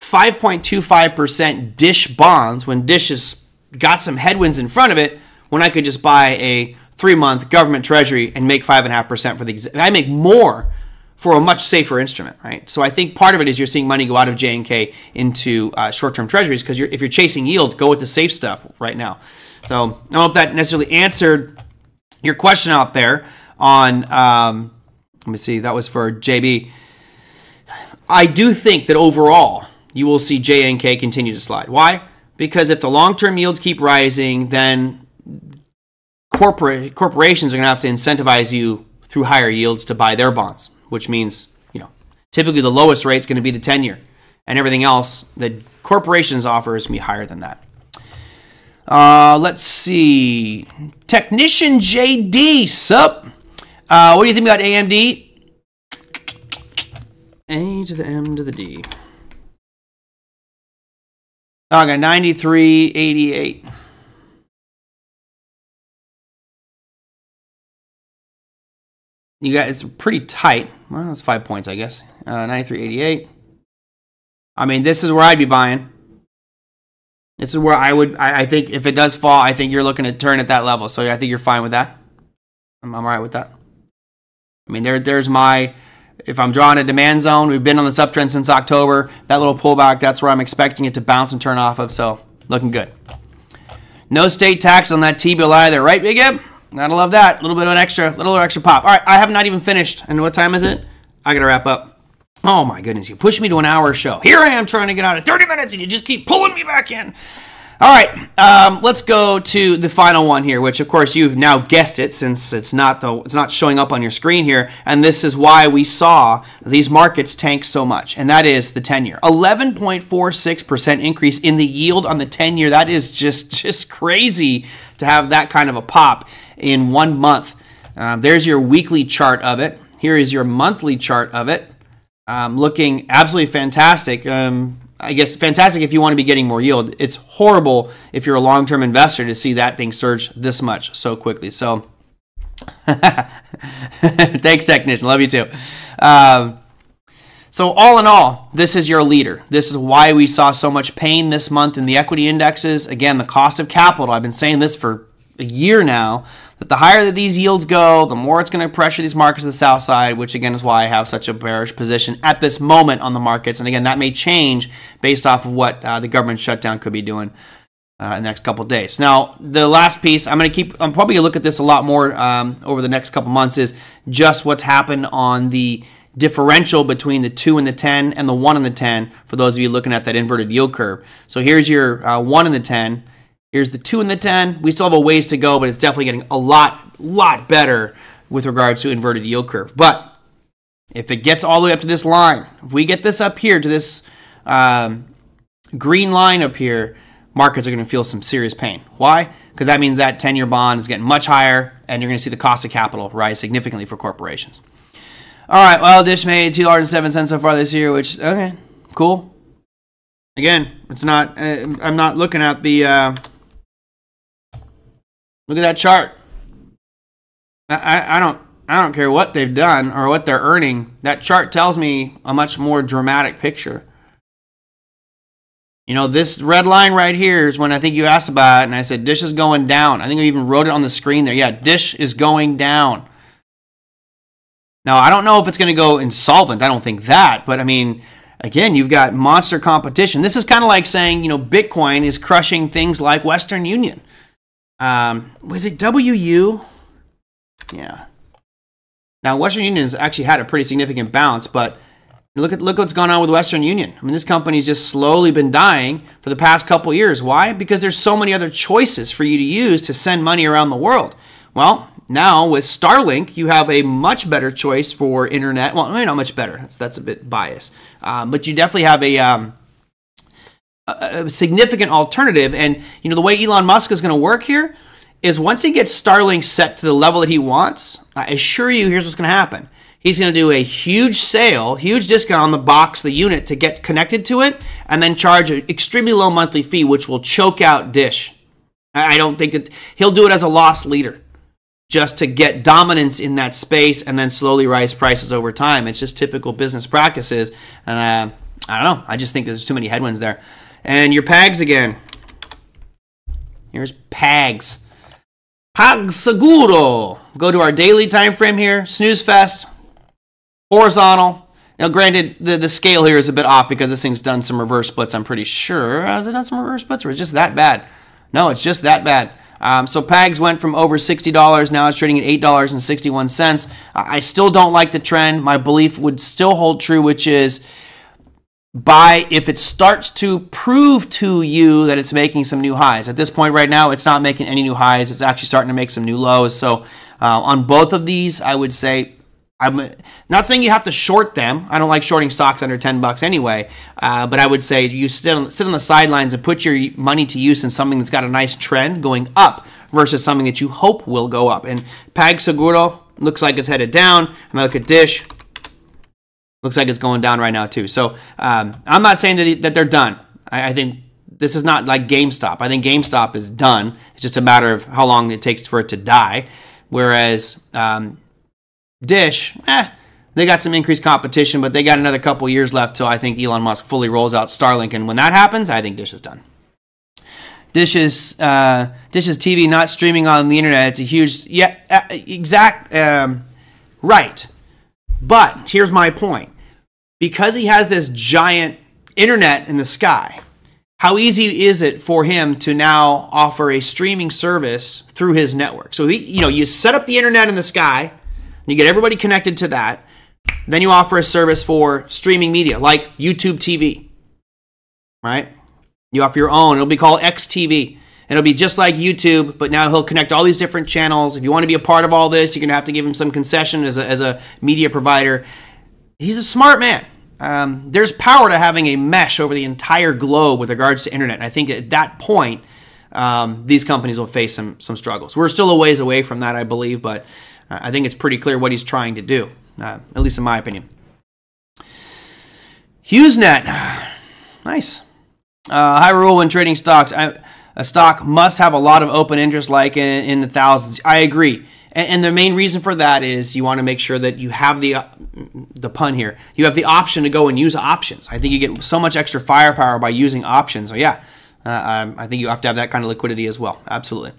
5.25% dish bonds when dish has got some headwinds in front of it when I could just buy a three month government treasury and make five and a half percent for the I make more for a much safer instrument, right? So I think part of it is you're seeing money go out of JNK into uh, short-term treasuries because if you're chasing yield, go with the safe stuff right now. So I don't know if that necessarily answered your question out there on, um, let me see, that was for JB. I do think that overall you will see JNK continue to slide. Why? Because if the long-term yields keep rising, then corporate corporations are going to have to incentivize you through higher yields to buy their bonds, which means, you know, typically the lowest rate is going to be the 10-year, and everything else that corporations offer is going to be higher than that. Uh, let's see. Technician JD, sup? Uh, what do you think about AMD? A to the M to the D. Got 93.88. You got it's pretty tight. Well, that's five points, I guess. Uh, 93.88. I mean, this is where I'd be buying. This is where I would, I, I, think if it does fall, I think you're looking to turn at that level. So I think you're fine with that. I'm, I'm all right with that. I mean, there, there's my, if I'm drawing a demand zone, we've been on this uptrend since October. That little pullback, that's where I'm expecting it to bounce and turn off of. So looking good. No state tax on that T-bill either, right, Big Eb? Gotta love that. A little bit of an extra, little extra pop. All right, I have not even finished. And what time is it? I gotta wrap up. Oh my goodness, you pushed me to an hour show. Here I am trying to get out of 30 minutes and you just keep pulling me back in. All right, um, let's go to the final one here, which of course you've now guessed it since it's not the it's not showing up on your screen here, and this is why we saw these markets tank so much, and that is the 10-year. 11.46% increase in the yield on the 10-year. That is just just crazy to have that kind of a pop in one month. Uh, there's your weekly chart of it. here is your monthly chart of it, um, looking absolutely fantastic. Um, I guess fantastic if you want to be getting more yield. It's horrible if you're a long-term investor to see that thing surge this much so quickly. So, thanks, technician. Love you too. Um, so all in all, this is your leader. This is why we saw so much pain this month in the equity indexes. Again, the cost of capital. I've been saying this for a year now that the higher that these yields go, the more it's going to pressure these markets to the south side, which again is why I have such a bearish position at this moment on the markets. And again, that may change based off of what uh, the government shutdown could be doing. Uh, in the next couple days. Now, the last piece, I'm going to keep, I'm probably going to look at this a lot more um, over the next couple months, is just what's happened on the differential between the 2 and the 10 and the 1 and the 10 for those of you looking at that inverted yield curve. So here's your uh, 1 and the 10. Here's the 2 and the 10. We still have a ways to go, but it's definitely getting a lot, lot better with regards to inverted yield curve. But if it gets all the way up to this line, if we get this up here to this um, green line up here, markets are going to feel some serious pain. Why? Because that means that 10 year bond is getting much higher, and you're going to see the cost of capital rise significantly for corporations. All right, well, Dish made $2.07 so far this year, which, okay, cool. Again, it's not, uh, I'm not looking at the, uh, look at that chart. I, I, don't, I don't care what they've done or what they're earning. That chart tells me a much more dramatic picture. You know, this red line right here is when I think you asked about it, and I said Dish is going down. I think I even wrote it on the screen there. Yeah, Dish is going down. Now, I don't know if it's going to go insolvent. I don't think that, but I mean, again, you've got monster competition. This is kind of like saying, you know, Bitcoin is crushing things like Western Union. Um, was it WU? Yeah. Now, Western Union has actually had a pretty significant bounce, but look at look what's gone on with Western Union. I mean, this company's just slowly been dying for the past couple years. Why? Because there's so many other choices for you to use to send money around the world. Well, now with Starlink, you have a much better choice for internet. Well, maybe not much better. That's that's a bit biased, um, but you definitely have a, um, a, significant alternative. And you know the way Elon Musk is going to work here is once he gets Starlink set to the level that he wants, I assure you, here's what's going to happen. He's going to do a huge sale, huge discount on the box, the unit to get connected to it, and then charge an extremely low monthly fee, which will choke out Dish. I don't think that he'll do it as a loss leader just to get dominance in that space and then slowly rise prices over time. It's just typical business practices. And uh, I don't know. I just think there's too many headwinds there. And your PAGs again. Here's PAGs. PagSeguro. Go to our daily time frame here. Snooze fest. Horizontal. Now, granted, the, the scale here is a bit off because this thing's done some reverse splits, I'm pretty sure. Has it done some reverse splits or it's just that bad? No, it's just that bad. Um, so PAGS went from over $60, now it's trading at $8.61. I still don't like the trend. My belief would still hold true, which is buy if it starts to prove to you that it's making some new highs. At this point right now, it's not making any new highs. It's actually starting to make some new lows. So uh, on both of these, I would say I'm not saying you have to short them. I don't like shorting stocks under 10 bucks anyway. Uh, but I would say you sit on, sit on the sidelines and put your money to use in something that's got a nice trend going up versus something that you hope will go up. And Pag PagSeguro looks like it's headed down. And I look at Dish, looks like it's going down right now too. So um, I'm not saying that, that they're done. I, I think this is not like GameStop. I think GameStop is done. It's just a matter of how long it takes for it to die. Whereas um, Dish, eh, they got some increased competition, but they got another couple years left till I think Elon Musk fully rolls out Starlink. And when that happens, I think Dish is done. Dish is uh, is TV not streaming on the internet. It's a huge, yeah, uh, exact, um, right. But here's my point: because he has this giant internet in the sky, how easy is it for him to now offer a streaming service through his network? So he, you know, you set up the internet in the sky you get everybody connected to that. Then you offer a service for streaming media like YouTube TV. Right? You offer your own. It'll be called XTV. It'll be just like YouTube, but now he'll connect all these different channels. If you want to be a part of all this, you're going to have to give him some concession as a, as a media provider. He's a smart man. Um, there's power to having a mesh over the entire globe with regards to internet. And I think at that point, um, these companies will face some some struggles. We're still a ways away from that, I believe, but I think it's pretty clear what he's trying to do. uh, at least in my opinion. HughesNet, nice. Uh, high rule when trading stocks. I, a stock must have a lot of open interest, like in, in the thousands. I agree. And, and, the main reason for that is you want to make sure that you have the uh, the pun here. You have the option to go and use options. I think you get so much extra firepower by using options. So yeah, uh, um, I think you have to have that kind of liquidity as well. Absolutely.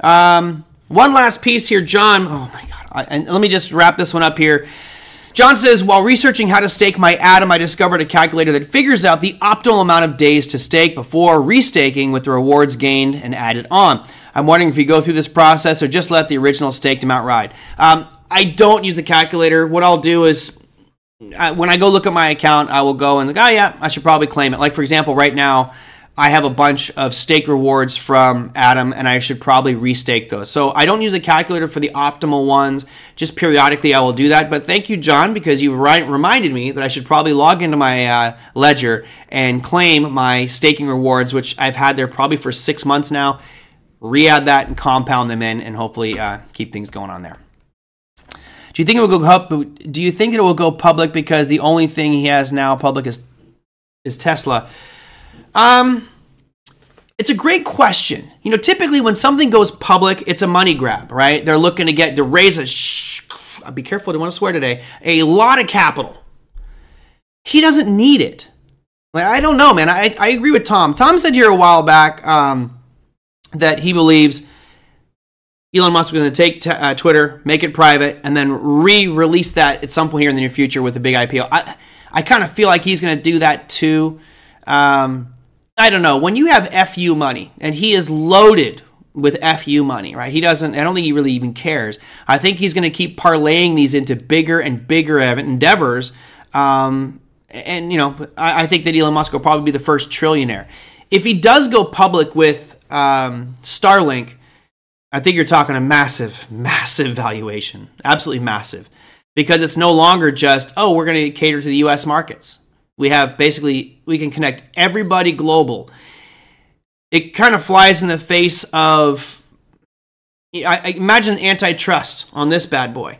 Um, one last piece here, John. Oh my God. I, and let me just wrap this one up here. John says, while researching how to stake my Atom, I discovered a calculator that figures out the optimal amount of days to stake before restaking with the rewards gained and added on. I'm wondering if you go through this process or just let the original staked amount ride. Um, I don't use the calculator. What I'll do is uh, when I go look at my account, I will go and, oh, yeah, I should probably claim it. Like, for example, right now, I have a bunch of staked rewards from Atom and I should probably restake those. So I don't use a calculator for the optimal ones. Just periodically, I will do that. But thank you, John, because you reminded me that I should probably log into my uh, ledger and claim my staking rewards, which I've had there probably for six months now. Re-add that and compound them in, and hopefully uh, keep things going on there. Do you think it will go? up? Do you think it will go public because the only thing he has now public is is Tesla? Um, it's a great question. You know, typically when something goes public, it's a money grab, right? They're looking to get to raise a. Shh, be careful. I don't want to swear today. A lot of capital. He doesn't need it. Like I don't know, man. I I agree with Tom. Tom said here a while back um, that he believes Elon Musk is going to take t- uh, Twitter, make it private, and then re-release that at some point here in the near future with a big IPO. I I kind of feel like he's going to do that too. Um, I don't know. When you have FU money, and he is loaded with FU money, right? He doesn't, I don't think he really even cares. I think he's going to keep parlaying these into bigger and bigger endeavors. Um, and, you know, I, I, think that Elon Musk will probably be the first trillionaire. If he does go public with um, Starlink, I think you're talking a massive, massive valuation. Absolutely massive. Because it's no longer just, oh, we're going to cater to the US markets. We have basically, we can connect everybody global. It kind of flies in the face of, I, I imagine antitrust on this bad boy.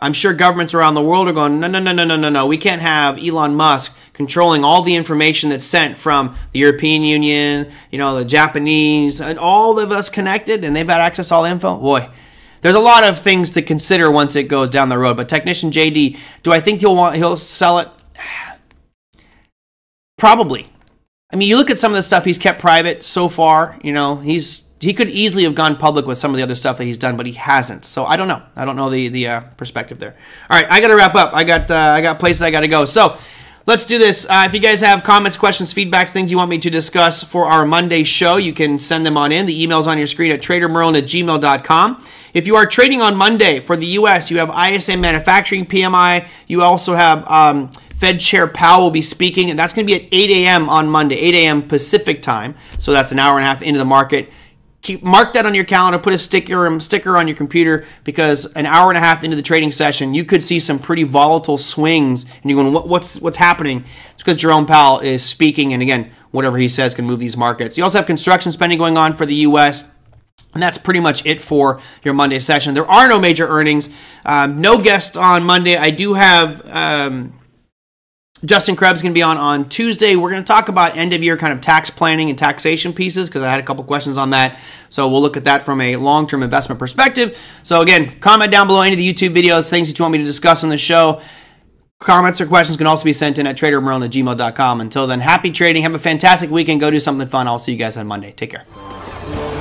I'm sure governments around the world are going, no, no, no, no, no, no, no. We can't have Elon Musk controlling all the information that's sent from the European Union, you know, the Japanese, and all of us connected, and they've had access to all the info. Boy, there's a lot of things to consider once it goes down the road. But technician JD, do I think he'll want he'll sell it? Probably. I mean, you look at some of the stuff he's kept private so far. You know, he's he could easily have gone public with some of the other stuff that he's done, but he hasn't. So I don't know. I don't know the the uh, perspective there. All right, I got to wrap up. I got uh, I got places I got to go. So let's do this. Uh, if you guys have comments, questions, feedbacks, things you want me to discuss for our Monday show, you can send them on in. The email's on your screen at tradermerlin at gmail.com. If you are trading on Monday for the U.S., you have ISM manufacturing PMI. You also have um, Fed Chair Powell will be speaking, and that's going to be at 8 a.m. on Monday, 8 a.m. Pacific time. So that's an hour and a half into the market. Keep mark that on your calendar. Put a sticker um, sticker on your computer because an hour and a half into the trading session, you could see some pretty volatile swings. And you're going, what, what's what's happening? It's because Jerome Powell is speaking, and again, whatever he says can move these markets. You also have construction spending going on for the U.S. And that's pretty much it for your Monday session. There are no major earnings. Um, no guest on Monday. I do have um, Justin Krebs going to be on on Tuesday. We're going to talk about end of year kind of tax planning and taxation pieces because I had a couple questions on that. So we'll look at that from a long term investment perspective. So again, comment down below any of the YouTube videos, things that you want me to discuss on the show. Comments or questions can also be sent in at tradermerlin at gmail.com. Until then, happy trading. Have a fantastic weekend. Go do something fun. I'll see you guys on Monday. Take care.